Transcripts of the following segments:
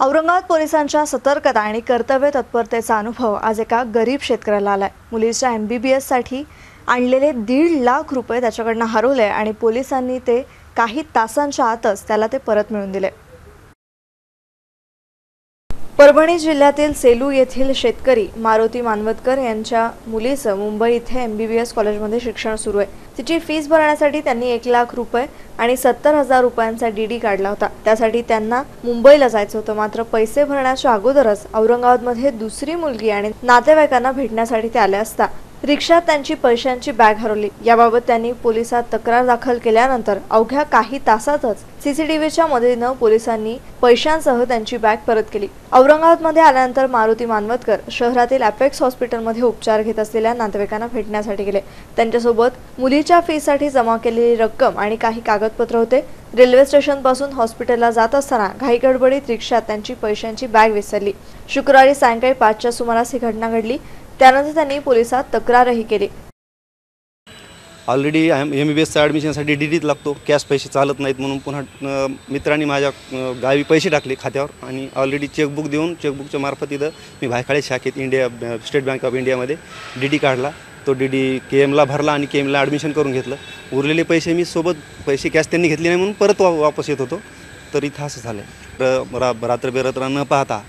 औरंगाबाद पोलिसांच्या सतर्कता आणि कर्तव्य तत्परतेचा अनुभव आज एका गरीब शेतकऱ्याला आलाय. मुलीच्या एम बी बी एससाठी आणलेले दीड लाख रुपये त्याच्याकडनं हरवले आणि पोलिसांनी ते काही तासांच्या आतच त्याला ते परत मिळून दिले. परभणी जिल्ह्यातील सेलू येथील शेतकरी मारुती मानवतकर यांच्या मुलीचं मुंबई इथे एम बी बी एस कॉलेजमध्ये शिक्षण सुरू आहे. तिची फीस भरण्यासाठी त्यांनी एक लाख रुपये आणि सत्तर हजार रुपयांचा डी डी काढला होता. त्यासाठी त्यांना मुंबईला जायचं होतं. मात्र पैसे भरण्याच्या अगोदरच औरंगाबादमध्ये दुसरी मुलगी आणि नातेवाईकांना भेटण्यासाठी ते आले असता रिक्षात त्यांची पैशांची बॅग हरवली. याबाबत त्यांनी पोलिसात तक्रार दाखल केल्यानंतर अवघ्या काही तासातच सीसीटीव्हीच्या मदतीनं पोलिसांनी पैशांसह त्यांची बॅग परत केली. औरंगाबादमध्ये आल्यानंतर मारुती मानवतकर शहरातील अपेक्स हॉस्पिटलमध्ये उपचार घेत असलेल्या नातेवाईकांना भेटण्यासाठी गेले. त्यांच्यासोबत मुलीच्या फीसाठी जमा केलेली रक्कम आणि काही कागदपत्र होते. रेल्वे स्टेशनपासून हॉस्पिटलला जात असताना घाई गडबडीत रिक्षात त्यांची पैशांची बॅग विसरली. शुक्रवारी सायंकाळी पाचच्या सुमारास ही घटना घडली. त्यानंतर त्यांनी पोलिसात तक्रारही केली. ऑलरेडी एम बी बी एसचा ॲडमिशनसाठी डी डीत लागतो. कॅश पैसे चालत नाहीत म्हणून पुन्हा मित्रांनी माझ्या गावी पैसे टाकले खात्यावर आणि ऑलरेडी चेकबुक देऊन चेकबुकच्या मार्फत इथं मी भायखाळे शाखेत इंडिया स्टेट बँक ऑफ इंडियामध्ये डी डी काढला. तो डी डी के एमला भरला आणि के एमला ॲडमिशन करून घेतलं. उरलेले पैसे मी सोबत पैसे कॅश त्यांनी घेतले नाही म्हणून परत वा वापस येत होतो. तर इथं असं झालं आहे रा रात्र बेरात्र न पाहता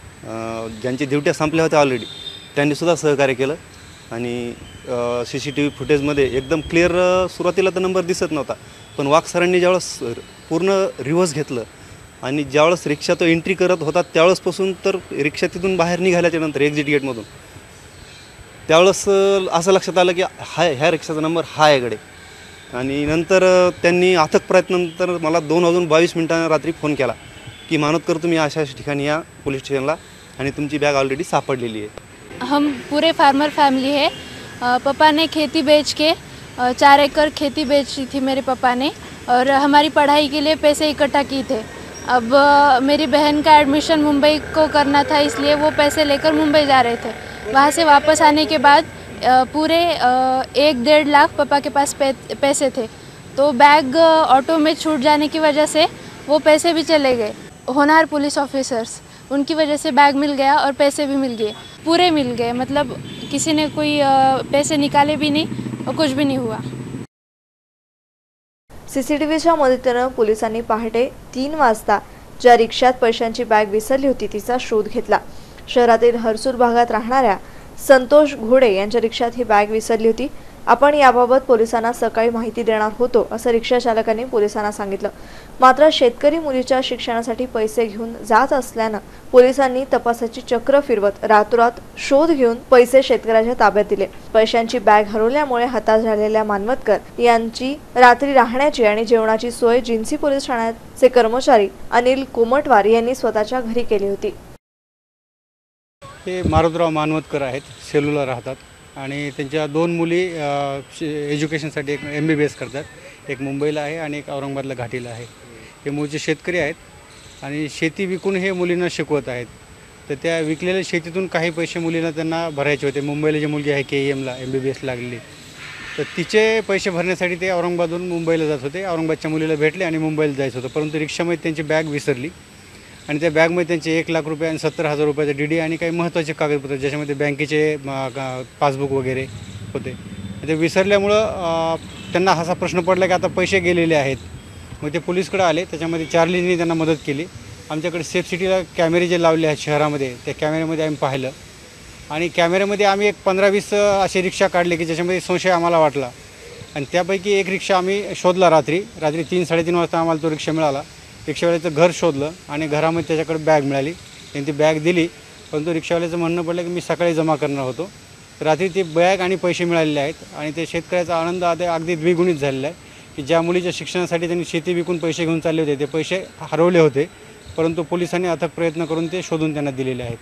ज्यांची ड्युट्या संपल्या होत्या ऑलरेडी त्यांनीसुद्धा सहकार्य केलं. आणि सी सी टी व्ही फुटेजमध्ये एकदम क्लिअर सुरुवातीला तर नंबर दिसत नव्हता. पण वाघ सरांनी ज्यावेळेस पूर्ण रिव्हर्स घेतलं आणि ज्यावेळेस रिक्षा तो एंट्री करत होता त्यावेळेसपासून तर रिक्षा तिथून बाहेर निघाल्याच्या नंतर एक्झिट गेटमधून त्यावेळेस असं लक्षात आलं की हाय ह्या रिक्षाचा नंबर हा आहे आणि नंतर त्यांनी अथक प्रयत्नानंतर मला दोन वाजून बावीस मिनिटांना रात्री फोन केला की मानोतकर तुम्ही अशा अशा ठिकाणी या पोलीस स्टेशनला आणि तुमची बॅग ऑलरेडी सापडलेली आहे. हम पूरे फार्मर फैमिली है। पापा ने खेती बेच के चार एकड़ खेती बेची थी मेरे पापा ने और हमारी पढ़ाई के लिए पैसे इकट्ठा किए थे। अब मेरी बहन का एडमिशन मुंबई को करना था इसलिए वो पैसे लेकर मुंबई जा रहे थे। वहाँ से वापस आने के बाद पूरे एक डेढ़ लाख पापा के पास पैसे थे। तो बैग ऑटो में छूट जाने की वजह से वो पैसे भी चले गए। होनार पुलिस ऑफिसर्स। उनकी वजह से बैग मिल गया और पैसे भी मिल गए। पूरे मिल गए मतलब किसी ने कोई पैसे निकाले भी नहीं और कुछ भी नहीं हुआ। सीसीटीव्हीच्या मदतीनं पोलिसांनी पहाटे तीन वाजता ज्या रिक्षात पैशांची बॅग विसरली होती तिचा शोध घेतला. शहरातील हरसूर भागात राहणाऱ्या संतोष घोडे यांच्या रिक्षात ही बॅग विसरली होती. आपण याबाबत पोलिसांना सकाळी माहिती देणार होतो असं रिक्षा चालकांनी पोलिसांना सांगितलं. मात्र शेतकरी मुलीच्या शिक्षणासाठी पैसे घेऊन जात असल्यानं पोलिसांनी तपासाची चक्र फिरवत रातोरात शोध घेऊन पैसे शेतकऱ्याच्या ताब्यात दिले. पैशांची बॅग हरवल्यामुळे हताश झालेल्या मानवतकर यांची रात्री राहण्याची आणि जेवणाची सोय जिन्सी पोलीस ठाण्याचे कर्मचारी अनिल कोमटवार यांनी स्वतःच्या घरी केली होती. हे मारुतराव मानवतकर आहेत सेलूला राहतात. आणि त्यांच्या दोन मुली एज्युकेशनसाठी एक एम बी बी एस करतात. एक मुंबईला आहे आणि एक औरंगाबादला घाटीला आहे. हे मूळचे शेतकरी आहेत आणि शेती विकून हे मुलींना शिकवत आहेत. तर त्या विकलेल्या शेतीतून काही पैसे मुलींना त्यांना भरायचे होते. मुंबईला जी मुलगी आहे के ई एमला एम बी बी एस लागलेली. तर तिचे पैसे भरण्यासाठी ते औरंगाबादहून मुंबईला जात होते. औरंगाबादच्या मुलीला भेटले आणि मुंबईला जायचं होतं. परंतु रिक्षामध्ये त्यांची बॅग विसरली. आणि त्या बॅगमध्ये त्यांचे एक लाख रुपये आणि सत्तर हजार रुपयाचे डी डी आणि काही महत्त्वाचे कागदपत्र ज्याच्यामध्ये बँकेचे पासबुक वगैरे होते. ते विसरल्यामुळं त्यांना असा प्रश्न पडला की आता पैसे गेलेले आहेत. मग ते पोलीसकडे आले त्याच्यामध्ये चार्लीनी त्यांना मदत केली. आमच्याकडे सेफ सिटीला कॅमेरे जे लावले आहेत शहरामध्ये त्या कॅमेऱ्यामध्ये आम्ही पाहिलं. आणि कॅमेऱ्यामध्ये आम्ही एक पंधरा वीस असे रिक्षा काढले की ज्याच्यामध्ये संशय आम्हाला वाटला. आणि त्यापैकी एक रिक्षा आम्ही शोधला रात्री रात्री तीन साडेतीन वाजता आम्हाला तो रिक्षा मिळाला. रिक्षावाल्याचं घर शोधलं आणि घरामध्ये त्याच्याकडे बॅग मिळाली. त्यांनी ती बॅग दिली परंतु रिक्षावाल्याचं म्हणणं पडलं की मी सकाळी जमा करणार होतो. रात्री ती बॅग आणि पैसे मिळालेले आहेत आणि ते शेतकऱ्याचा आनंद आता अगदी द्विगुणित झालेला आहे की ज्या मुलीच्या शिक्षणासाठी त्यांनी शेती विकून पैसे घेऊन चालले होते ते पैसे हरवले होते परंतु पोलिसांनी अथक प्रयत्न करून ते शोधून त्यांना दिलेले आहेत.